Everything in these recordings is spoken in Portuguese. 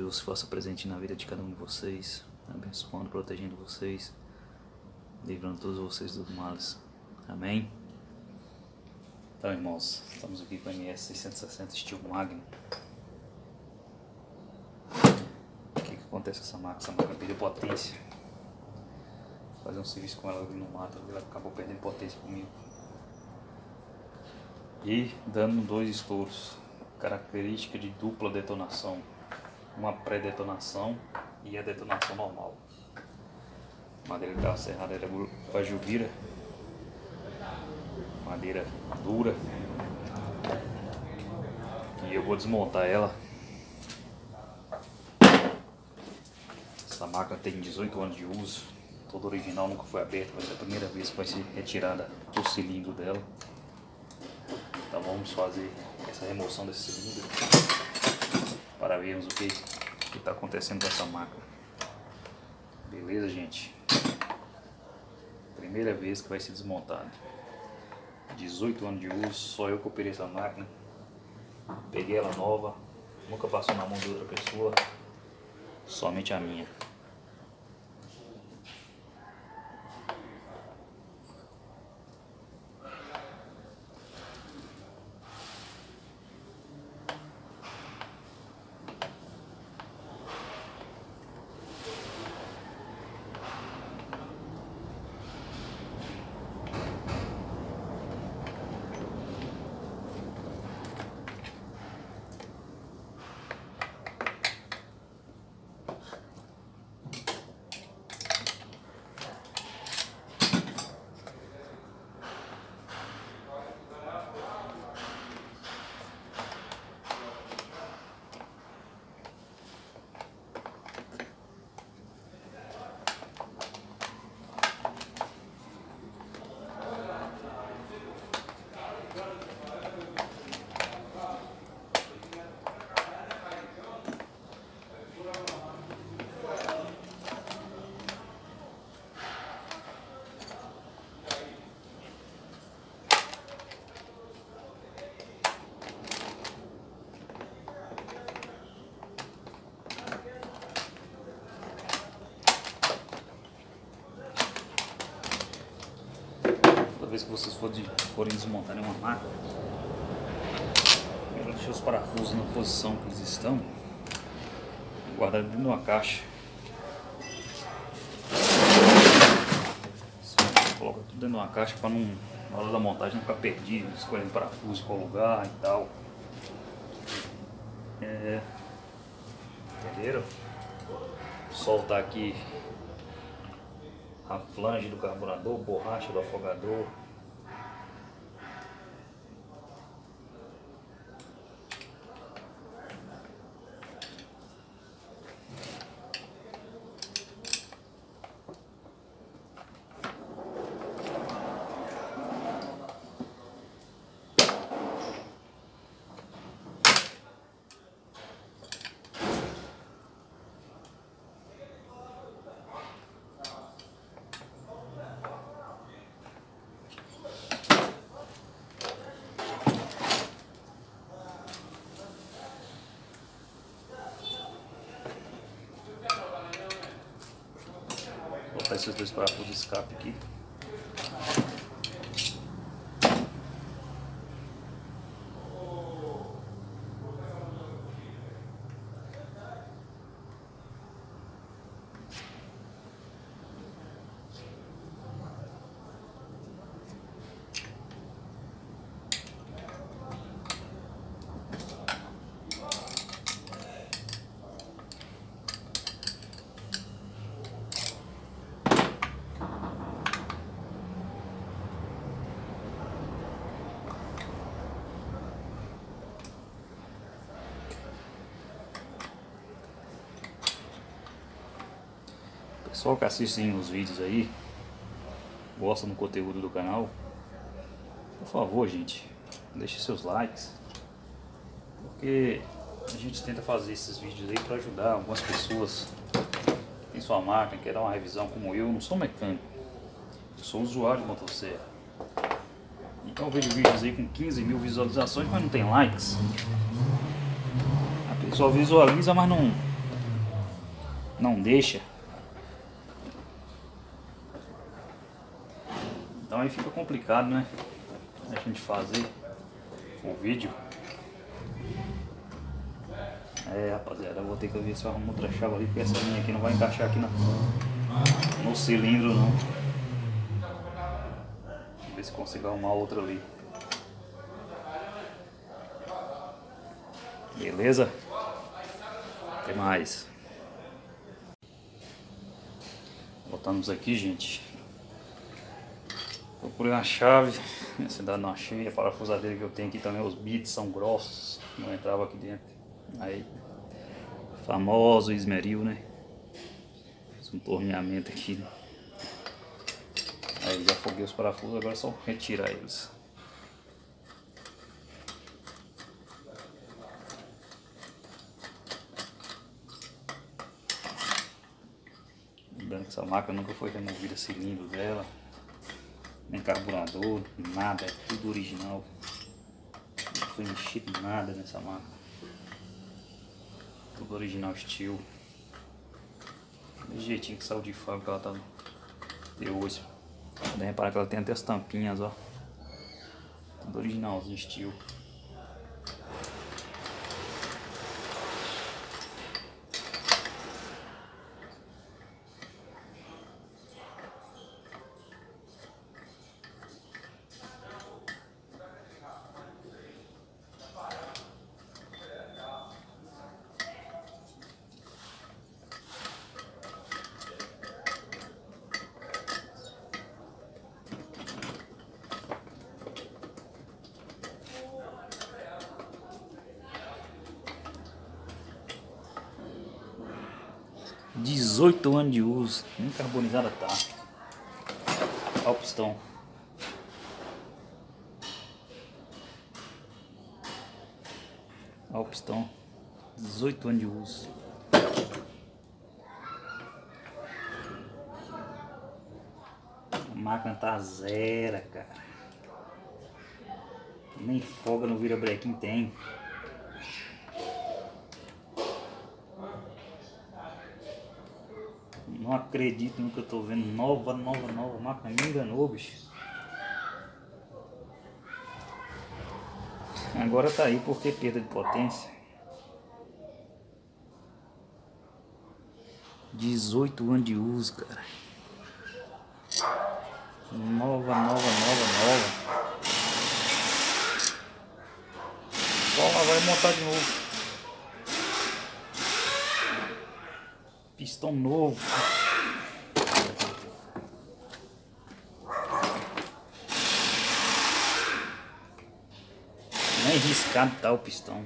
Deus se faça presente na vida de cada um de vocês, abençoando, protegendo vocês, livrando todos vocês dos males. Amém? Então, irmãos, estamos aqui com a MS 660 estilo Magnum. O que, que acontece com essa máquina? Essa máquina perdeu potência. Vou fazer um serviço com ela no mato, ela acabou perdendo potência comigo e dando dois estouros. Característica de dupla detonação, uma pré-detonação e a detonação normal. Madeira serrada era Pajubira, madeira dura. E eu vou desmontar ela. Essa máquina tem 18 anos de uso, toda original nunca foi aberta, vai ser a primeira vez que vai ser retirada o cilindro dela. Então vamos fazer essa remoção desse cilindro para vermos o que está acontecendo com essa máquina. Beleza, gente? Primeira vez que vai ser desmontado. 18 anos de uso, só eu que operei essa máquina. Peguei ela nova, nunca passou na mão de outra pessoa, somente a minha. Vocês forem, desmontar uma máquina, primeiro deixar os parafusos na posição que eles estão, guardar dentro de uma caixa. Coloca tudo dentro de uma caixa para não, na hora da montagem não ficar perdido, escolhendo parafuso, qual lugar e tal. É, entenderam? Soltar aqui a flange do carburador, borracha do afogador, esses dois parafusos de escape aqui. Pessoal que assistem os vídeos aí, gosta do conteúdo do canal, por favor, gente, deixe seus likes, porque a gente tenta fazer esses vídeos aí para ajudar algumas pessoas que sua máquina, quer dar uma revisão como eu, eu não sou mecânico, eu sou usuário de motosserra. Eu vejo vídeos aí com 15 mil visualizações, mas não tem likes. A pessoa visualiza, mas não, não deixa. Aí fica complicado, né? A gente fazer o vídeo. É, rapaziada, eu vou ter que ver se eu arrumo outra chave ali, porque essa linha aqui não vai encaixar aqui no, no cilindro, não. Vamos ver se consigo arrumar outra ali. Beleza? Até mais. Voltamos aqui, gente. Procurei uma chave, minha cidade não achei, a parafusadeira que eu tenho aqui também, os bits são grossos, não entrava aqui dentro. Aí, famoso esmeril, né? Fiz um torneamento aqui. Né? Aí já foguei os parafusos, agora é só retirar eles. Lembrando que essa máquina nunca foi removida cilindro dela nem carburador, nada, é tudo original. Não foi mexido nada nessa máquina. Tudo original estilo. Do jeitinho que saiu de fábrica ela tá até hoje. Pode reparar que ela tem até as tampinhas, ó. Tudo originalzinho estilo. 18 anos de uso, nem carbonizada tá. Olha o pistão. Olha o pistão. 18 anos de uso. A máquina tá zero, cara. Nem folga no vira-brequim tem. Não acredito no que eu tô vendo. Nova, nova, nova máquina. Me enganou, bicho. Agora tá aí porque perda de potência. 18 anos de uso, cara. Nova, nova, nova, nova. Só vai montar de novo. Pistão novo. Tá o pistão.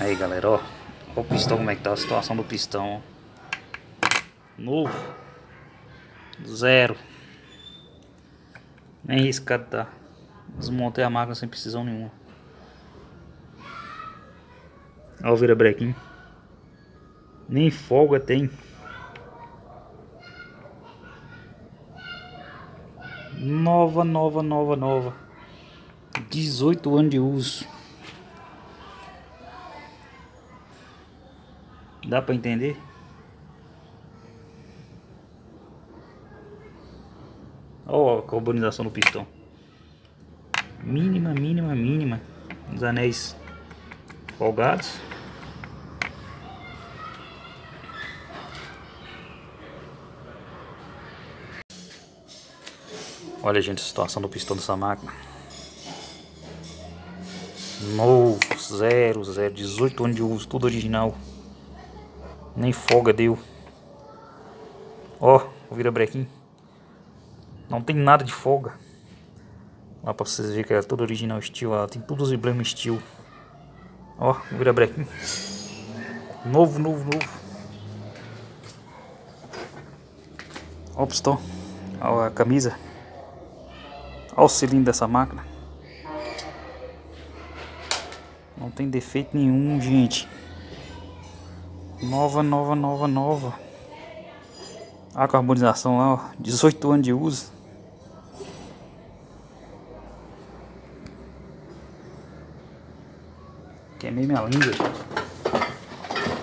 Aí galera, ó. O pistão como é que tá a situação do pistão. Novo. Zero. Nem riscado tá. Desmontei a máquina sem precisão nenhuma. Olha o virabrequim. Nem folga tem. Nova, nova, nova, nova. 18 anos de uso. Dá para entender? Olha a carbonização do pistão. Mínima, mínima, mínima. Os anéis folgados. Olha, gente, a situação do pistão dessa máquina. Novo, zero, zero. 18 anos de uso, tudo original. Nem folga deu. Ó, o virabrequim. Não tem nada de folga. Lá pra vocês verem que é tudo original estilo. Ó, tem todos os emblemas estilo. Ó, o virabrequim. Novo, novo, novo. Ó o pistão. Ó a camisa. Ó o cilindro dessa máquina. Não tem defeito nenhum, gente. Nova, nova, nova, nova. A carbonização lá, ó. 18 anos de uso. Queimei minha língua,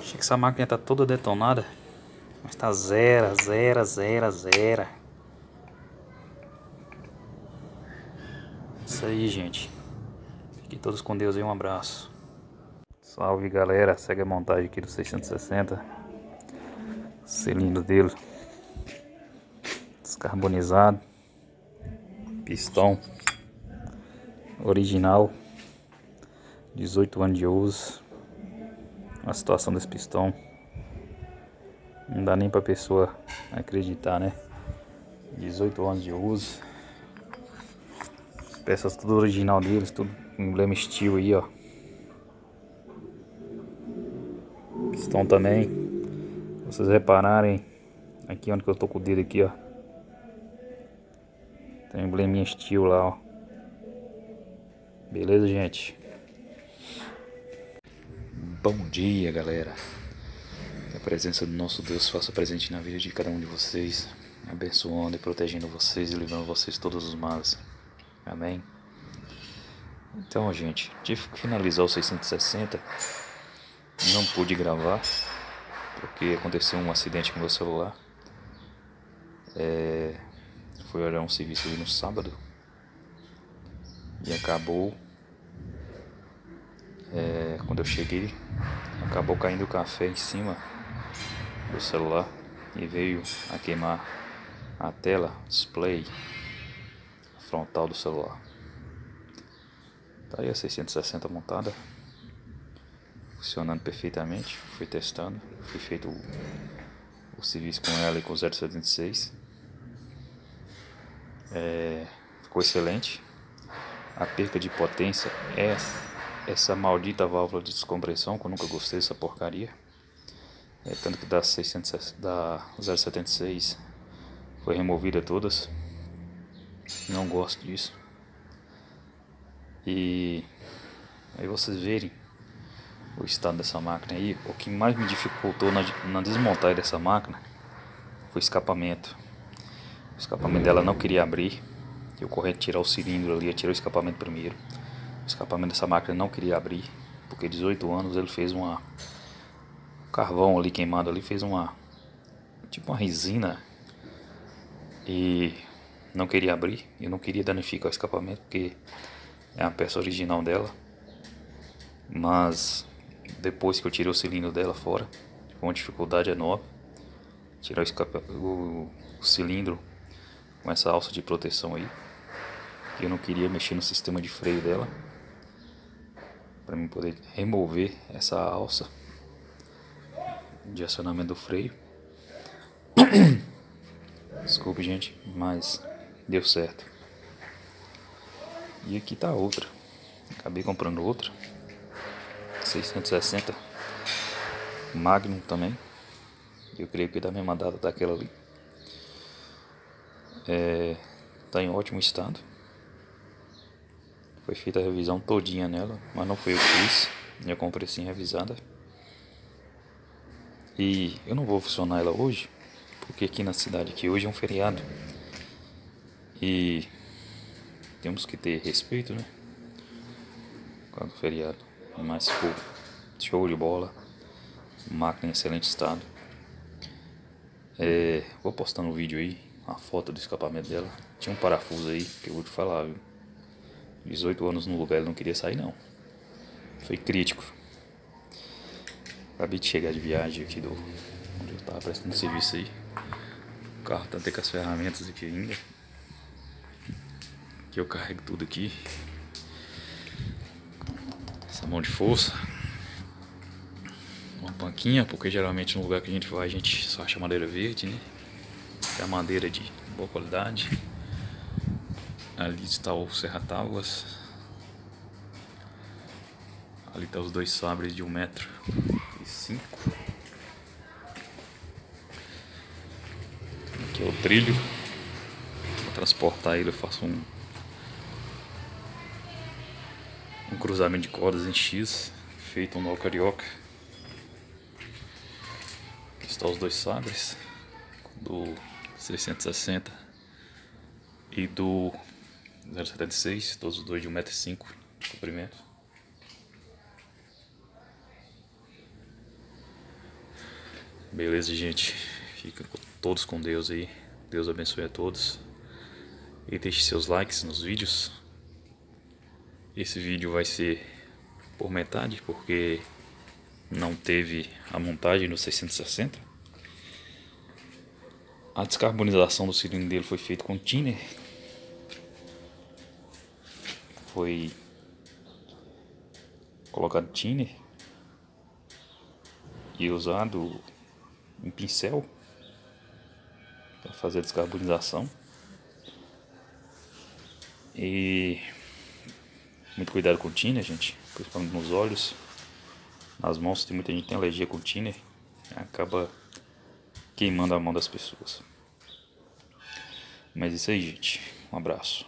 Achei que essa máquina tá toda detonada. Mas tá zero, zero, zero, zero. Isso aí, gente. Fiquem todos com Deus e um abraço. Salve, galera. Segue a montagem aqui do 660. Cilindro dele. Descarbonizado. Pistão. Original. 18 anos de uso. A situação desse pistão. Não dá nem pra pessoa acreditar, né? 18 anos de uso. Peças tudo original deles, tudo emblema estilo aí, ó. Também. Vocês repararem, aqui onde que eu tô com o dedo aqui, ó. Tem um embleminha estilo lá, ó. Beleza, gente? Bom dia, galera presença do nosso Deus faça presente na vida de cada um de vocês, abençoando e protegendo vocês e livrando vocês todos os males. Amém? Então, gente, tive que finalizar o 660. Não pude gravar, porque aconteceu um acidente com meu celular. É, fui olhar um serviço ali no sábado e acabou. É, quando eu cheguei, acabou caindo o café em cima do celular e veio a queimar a tela display frontal do celular. Tá aí a 660 montada, funcionando perfeitamente. Fui testando, fui feito o, o serviço com ela e com o 076. É, ficou excelente. A perca de potência é essa maldita válvula de descompressão, que eu nunca gostei dessa porcaria. É, tanto que da 600, da 076 foi removida todas. Não gosto disso. E aí vocês verem o estado dessa máquina aí, o que mais me dificultou na, na desmontagem dessa máquina foi o escapamento. O escapamento dela não queria abrir. Eu corri tirar o cilindro ali, tirar o escapamento primeiro. O escapamento dessa máquina não queria abrir, porque 18 anos ele fez uma carvão ali queimado ali fez uma tipo uma resina e não queria abrir eu não queria danificar o escapamento porque é a peça original dela mas depois que eu tirei o cilindro dela fora com uma dificuldade enorme tirar o, escapa, o, o cilindro com essa alça de proteção aí eu não queria mexer no sistema de freio dela para mim poder remover essa alça de acionamento do freio. Desculpe, gente, mas deu certo. E aqui tá outra. Acabei comprando outra. 660 Magnum também. Eu creio que é da mesma data daquela ali. É, tá em ótimo estado. Foi feita a revisão todinha nela, mas não foi eu que fiz. Eu comprei sim revisada. E eu não vou funcionar ela hoje, porque aqui na cidade aqui hoje é um feriado. E temos que ter respeito, né? Com o feriado. Mas ficou show de bola. Máquina em excelente estado. É, vou postar no vídeo aí a foto do escapamento dela. Tinha um parafuso aí que eu vou te falar, viu? 18 anos no lugar ele não queria sair não. Foi crítico. Acabei de chegar de viagem aqui do. onde eu tava prestando serviço aí. O carro tá até com as ferramentas aqui ainda. Que eu carrego tudo aqui. Essa mão de força. Uma banquinha, porque geralmente no lugar que a gente vai a gente só acha madeira verde, né? É a madeira de boa qualidade. Ali está o Serra Tábuas. Ali está os dois sabres de um metro e. Aqui é o trilho. Para transportar ele eu faço um, um cruzamento de cordas em X, feito no carioca. Aqui estão os dois sabres do 660 e do 0,76, todos os dois de 1,5m de comprimento. Beleza, gente. Fiquem todos com Deus aí. Deus abençoe a todos. E deixe seus likes nos vídeos. Esse vídeo vai ser por metade, porque não teve a montagem no 660. A descarbonização do cilindro dele foi feita com thinner foi colocado thinner e usado um pincel para fazer a descarbonização. E muito cuidado com o thinner, gente, principalmente nos olhos, nas mãos. Tem muita gente que tem alergia com thinner, acaba queimando a mão das pessoas. Mas isso aí, gente. Um abraço.